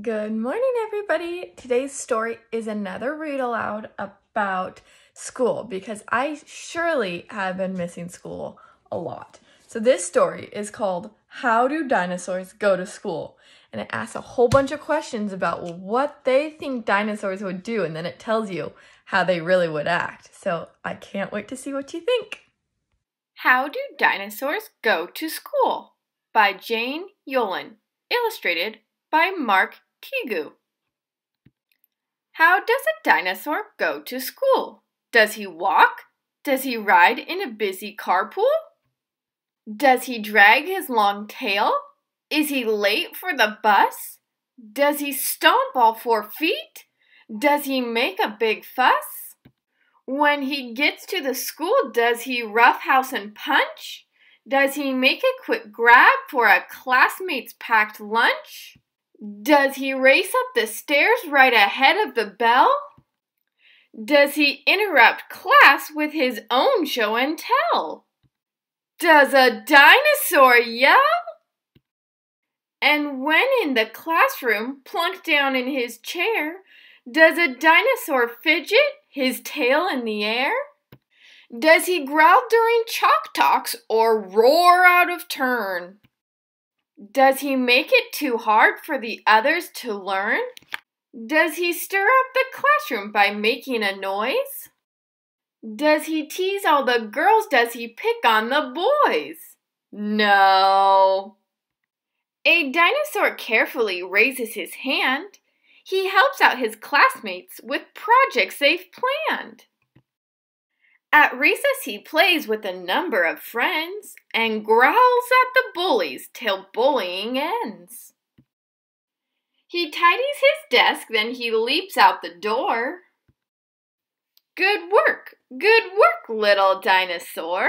Good morning, everybody. Today's story is another read aloud about school because I surely have been missing school a lot. So, this story is called How Do Dinosaurs Go to School? And it asks a whole bunch of questions about what they think dinosaurs would do, and then it tells you how they really would act. So, I can't wait to see what you think. How Do Dinosaurs Go to School? by Jane Yolen, illustrated by Mark Teague. How does a dinosaur go to school? Does he walk? Does he ride in a busy carpool? Does he drag his long tail? Is he late for the bus? Does he stomp all four feet? Does he make a big fuss? When he gets to the school, does he roughhouse and punch? Does he make a quick grab for a classmate's packed lunch? Does he race up the stairs right ahead of the bell? Does he interrupt class with his own show and tell? Does a dinosaur yell? And when in the classroom, plunked down in his chair, does a dinosaur fidget, his tail in the air? Does he growl during chalk talks or roar out of turn? Does he make it too hard for the others to learn? Does he stir up the classroom by making a noise? Does he tease all the girls? Does he pick on the boys? No. A dinosaur carefully raises his hand. He helps out his classmates with projects they've planned. At recess, he plays with a number of friends and growls at the bullies till bullying ends. He tidies his desk, then he leaps out the door. Good work, good work, little dinosaur.